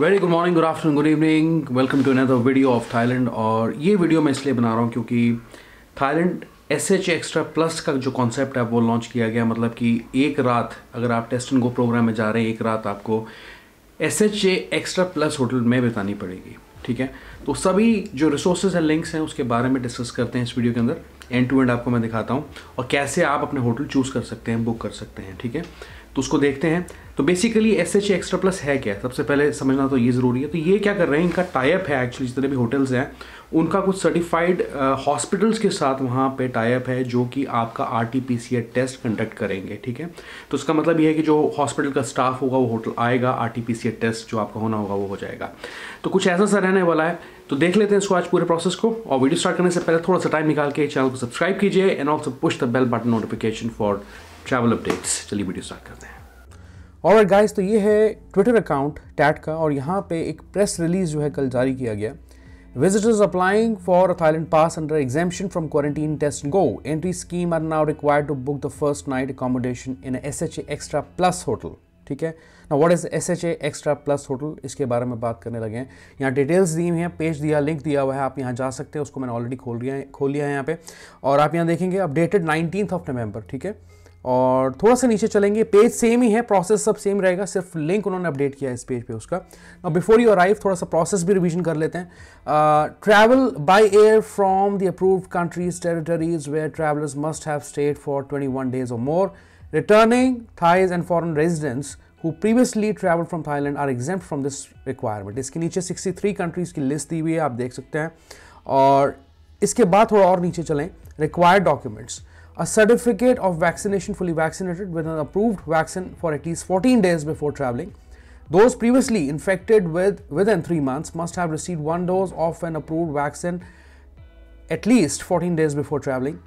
Very good morning good afternoon good evening welcome to another video of Thailand और ये video मैं इसलिए बना रहा हूँ क्योंकि Thailand S H extra plus का जो कॉन्सेप्ट है, वो लॉन्च किया गया। मतलब कि एक रात अगर आप टेस्ट एंड गो प्रोग्राम में जा रहे हैं, एक रात आपको S H extra plus hotel में बितानी पड़ेगी, ठीक है? तो सभी जो रिसोर्सेज एंड लिंक्स हैं, उसके बारे में डिस्कस करते हैं इस वीडियो के अंदर। एंड टू एंड आपको मैं दिखाता हूँ और कैसे आप अपने होटल चूज़ कर सकते हैं बुक कर सकते हैं, ठीक है? तो उसको देखते हैं। तो basically S H extra plus है क्या? सबसे पहले समझना तो ये ज़रूरी है। तो ये क्या कर रहे हैं? इनका टाइप है एक्चुअली जितने भी होटल्स हैं, उनका कुछ सर्टिफाइड हॉस्पिटल्स के साथ वहाँ पे टाइप है जो कि आपका R T P C test conduct करेंगे, ठीक है? तो उसका मतलब ये है कि जो हॉस्पिटल का स्टाफ होगा, वो होटल आएगा R T P C test जो आपका होना होगा, वो हो जाएगा। तो कुछ ऐसा सा रहने वाला है। तो देख लेते हैं इसको आज पूरे प्रोसेस को। और वीडियो स्टार्ट करने से पहले थोड़ा सा टाइम निकाल के चैनल को सब्सक्राइब कीजिए and also push the bell button notification for travel updates चलिए वीडियो स्टार्ट करते हैं। और गाइस तो ये है ट्विटर अकाउंट टैट का और यहाँ पे एक प्रेस रिलीज़ जो है कल जारी किया गया। Visitors applying for a Thailand pass under exemption from quarantine test go entry scheme are now required to book the first night accommodation in S H extra plus hotel ठीक है? ना what is S H A extra plus hotel इसके बारे में बात करने लगे हैं। यहाँ डिटेल्स दी हुई हैं पेज दिया लिंक दिया हुआ है, आप यहाँ जा सकते हैं, उसको मैंने ऑलरेडी खोल लिया है, खोल लिया है यहाँ पे। और आप यहाँ देखेंगे अपडेटेड नाइनटीन ऑफ़ नवंबर ठीक है? और थोड़ा सा नीचे चलेंगे पेज सेम ही है प्रोसेस सब सेम रहेगा, सिर्फ़ लिंक उन्होंने अपडेट किया है इस पेज पे उसका। और बिफोर यू अराइव थोड़ा सा प्रोसेस भी रिवीजन कर लेते हैं। Travel by air from the approved countries territories where travellers must have stayed for 21 days or more Returning Thais and foreign residents who previously traveled from Thailand are exempt from this requirement. इसके नीचे 63 countries की list दी हुई है आप देख सकते हैं और इसके बाद थोड़ा और नीचे चलें required documents a certificate of vaccination fully vaccinated with an approved vaccine for at least 14 days before traveling. Those previously infected with within 3 months must have received one dose of an approved vaccine at least 14 days before traveling.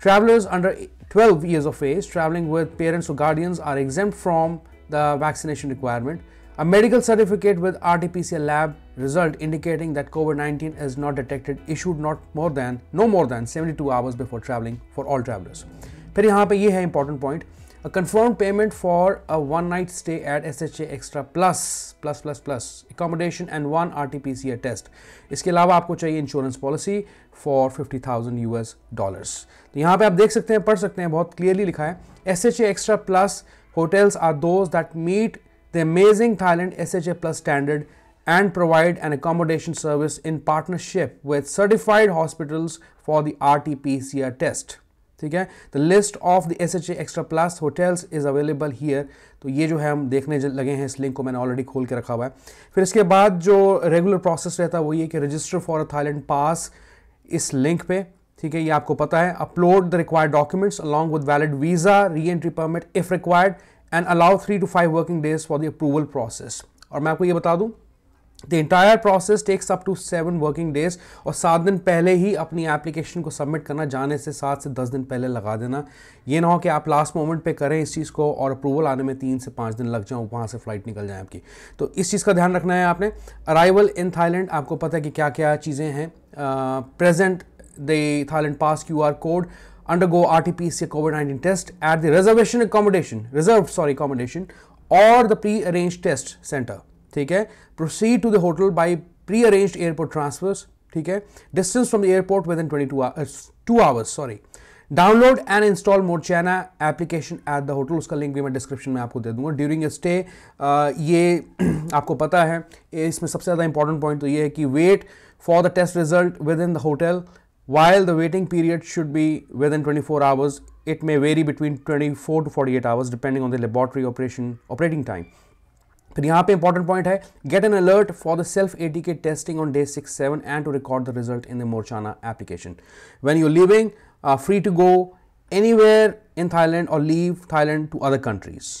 Travelers under 12 years of age traveling with parents or guardians are exempt from the vaccination requirement. A medical certificate with RT-PCR lab result indicating that COVID-19 is not detected issued not more than no more than 72 hours before traveling for all travelers. फिर यहाँ पे ये है important point. A confirmed payment for a one night stay at SHA Extra Plus plus plus plus accommodation and one RT-PCR test. इसके अलावा आपको चाहिए insurance policy for 50,000 US dollars तो यहाँ पे आप देख सकते हैं पढ़ सकते हैं बहुत क्लियरली लिखा है S A extra plus hotels are those that meet the amazing Thailand SHA Plus standard and provide an accommodation service in partnership with certified hospitals for the RT-PCR test. ठीक है? The list of the S H A extra plus hotels is available here तो ये जो है हम देखने लगे हैं इस लिंक को मैंने ऑलरेडी खोल के रखा हुआ है। फिर इसके बाद जो रेगुलर प्रोसेस रहता है वो ये कि रजिस्टर फॉर थाईलैंड पास इस लिंक पे, ठीक है? ये आपको पता है। Upload the required documents along with valid visa re entry permit if required and allow three to five working days for the approval process और मैं आपको ये बता दूँ the entire process takes up to seven working days और सात दिन पहले ही अपनी एप्लीकेशन को सबमिट करना जाने से सात से दस दिन पहले लगा देना। ये ना हो कि आप लास्ट मोमेंट पे करें इस चीज़ को और अप्रूवल आने में तीन से पाँच दिन लग जाओ वहाँ से फ़्लाइट निकल जाए आपकी। तो इस चीज़ का ध्यान रखना है आपने। अराइवल इन थाईलैंड आपको पता है कि क्या क्या चीज़ें हैं। Present the Thailand pass Q R code undergo RT-PCR COVID-19 test at the reservation accommodation, reserved sorry accommodation or the pre-arranged test center. ठीक है? Proceed to the hotel by pre arrange airport transfers ठीक है? Distance from the airport within twenty two hours sorry download and install Mor Chana application at the hotel उसका link भी मैं description में आपको दे दूँगा. ड्यूरिंग ए स्टे ये आपको पता है इसमें सबसे ज़्यादा इंपॉर्टेंट पॉइंट तो ये है कि wait for the test result within the hotel while the waiting period should be within twenty four hours it may vary between twenty four to forty eight hours depending on the laboratory operation operating time फिर यहाँ पे important point है get an alert for the self T K testing on day six seven and to record the result in the Mor Chana application when you living free to go anywhere in Thailand और leave Thailand to other countries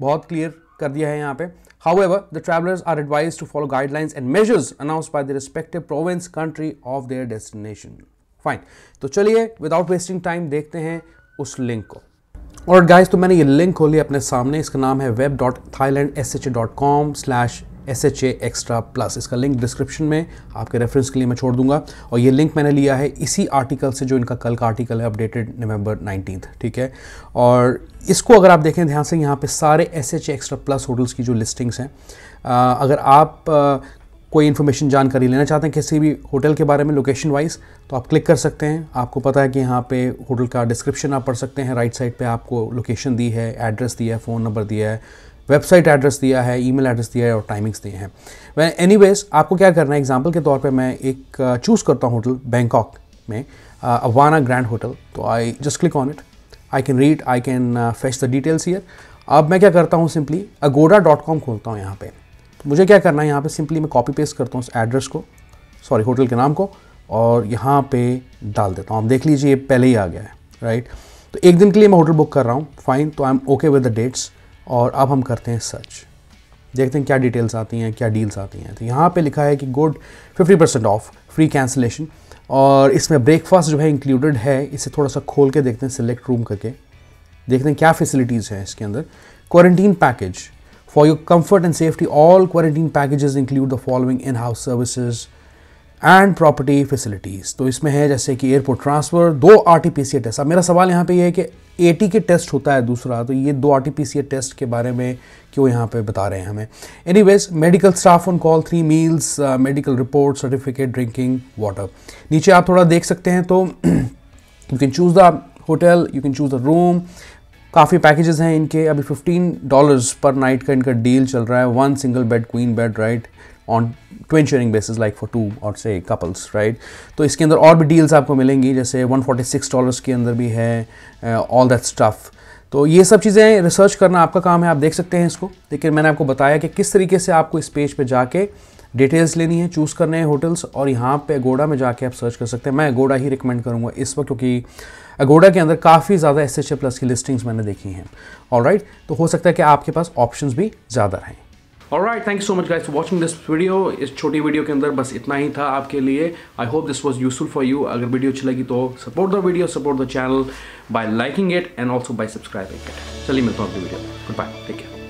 बहुत clear कर दिया है यहाँ पे। However, the travelers are advised to follow guidelines and measures announced by the respective province country of their destination. Fine तो चलिए without wasting time देखते हैं उस लिंक को। और गाइस तो मैंने ये लिंक खोली अपने सामने, इसका नाम है web dot Thailand S H A dot com slash S H A extra plus इसका लिंक डिस्क्रिप्शन में आपके रेफरेंस के लिए मैं छोड़ दूँगा। और ये लिंक मैंने लिया है इसी आर्टिकल से, जो इनका कल का आर्टिकल है अपडेटेड नवंबर नाइनटीन ठीक है? और इसको अगर आप देखें ध्यान से, यहाँ पे सारे S H extra plus hotels की जो लिस्टिंग्स हैं अगर आप कोई इन्फॉर्मेशन जानकारी लेना चाहते हैं किसी भी होटल के बारे में लोकेशन वाइज तो आप क्लिक कर सकते हैं। आपको पता है कि यहाँ पे होटल का डिस्क्रिप्शन आप पढ़ सकते हैं। राइट साइड पे आपको लोकेशन दी है एड्रेस दिया है फ़ोन नंबर दिया है वेबसाइट एड्रेस दिया है ईमेल एड्रेस दिया है और टाइमिंग्स दिए हैं। वह एनी आपको क्या करना है? एग्ज़ाम्पल के तौर पर मैं एक चूज़ करता हूँ होटल बैंकॉक में अवाना ग्रैंड होटल तो I just click on it I can read I can fetch the details here अब मैं क्या करता हूँ सिंपली अगोडा डॉट कॉम खोलता हूँ यहाँ पर तो मुझे क्या करना है, यहाँ पे सिंपली मैं कॉपी पेस्ट करता हूँ उस एड्रेस को सॉरी होटल के नाम को, और यहाँ पे डाल देता हूँ। आप देख लीजिए, ये पहले ही आ गया है राइट तो एक दिन के लिए मैं होटल बुक कर रहा हूँ फाइन तो I am okay with the dates और अब हम करते हैं सर्च देखते हैं क्या डिटेल्स आती हैं, क्या डील्स आती हैं। तो यहाँ पे लिखा है कि good 50 percent off free cancellation और इसमें ब्रेकफास्ट जो है इंक्लूडेड है, इसे थोड़ा सा खोल के देखते हैं सिलेक्ट रूम करके। देखते हैं क्या फैसिलिटीज़ हैं इसके अंदर। Quarantine package For your comfort and safety, all quarantine packages include the following in-house services and property facilities तो इसमें है जैसे कि एयरपोर्ट ट्रांसफ़र दो R T P C test अब मेरा सवाल यहाँ पे ये है कि ए टी के टेस्ट होता है दूसरा तो ये दो R T P C test के बारे में क्यों यहाँ पे बता रहे हैं हमें? Anyways medical staff on call three meals medical report certificate drinking water नीचे आप थोड़ा देख सकते हैं तो you can choose the hotel you can choose the room काफ़ी पैकेजेस हैं इनके। अभी 15 डॉलर्स पर नाइट का इनका डील चल रहा है। One single bed queen bed right on twin sharing basis like for two और से कपल्स राइट तो इसके अंदर और भी डील्स आपको मिलेंगी, जैसे 146 डॉलर्स के अंदर भी है ऑल दैट स्टफ़ तो ये सब चीज़ें रिसर्च करना आपका काम है, आप देख सकते हैं इसको। लेकिन मैंने आपको बताया कि किस तरीके से आपको इस पेज पे जाके डिटेल्स लेनी है चूज़ करने हैं होटल्स और यहाँ पे अगोडा में जाके आप सर्च कर सकते हैं। मैं अगोडा ही रिकमेंड करूँगा इस वक्त, क्योंकि अगोडा के अंदर काफ़ी ज़्यादा एस प्लस की लिस्टिंग्स मैंने देखी हैं। All right? तो हो सकता है कि आपके पास ऑप्शन भी ज़्यादा रहें। और right thank so much, guys, for watching this video. इस छोटी वीडियो के अंदर बस इतना ही था आपके लिए। I hope this was useful for you अगर वीडियो अच्छी लगी तो support the video support the channel by liking it and also by subscribing it चलिए मिलता हूँ अपनी video good bye take care